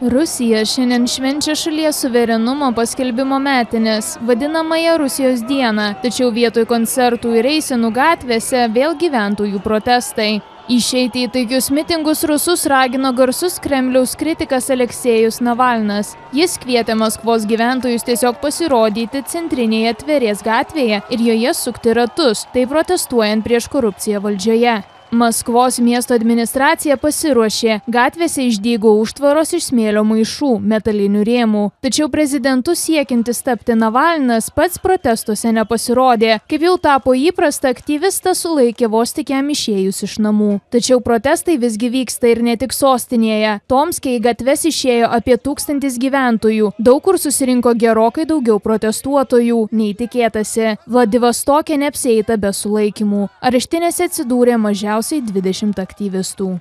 Rusija šiandien švenčia šalies suverenumo paskelbimo metinės, vadinamąją Rusijos dieną, tačiau vietoj koncertų ir eisenų gatvėse vėl gyventojų protestai. Išeiti į taikius mitingus rusus ragino garsus Kremliaus kritikas Aleksėjus Navalnas. Jis kvietė Maskvos gyventojus tiesiog pasirodyti centrinėje Tverės gatvėje ir joje sukti ratus, tai protestuojant prieš korupciją valdžioje. Maskvos miesto administracija pasiruošė, gatvėse išdygo užtvaros iš smėlio maišų, metalinių rėmų. Tačiau prezidentu siekintis tapti Navalnas pats protestuose nepasirodė. Kaip jau tapo įprasta, aktyvistas sulaikė vos tik jam išėjus iš namų. Tačiau protestai visgi vyksta ir ne tik sostinėje. Tomskė į gatves išėjo apie tūkstantis gyventojų. Daug kur susirinko gerokai daugiau protestuotojų, nei tikėtasi. Vladivostokė neapsieita be sulaikymų. Areštinėse atsidūrė mažiausiai mažiausiai 20 aktyvistų.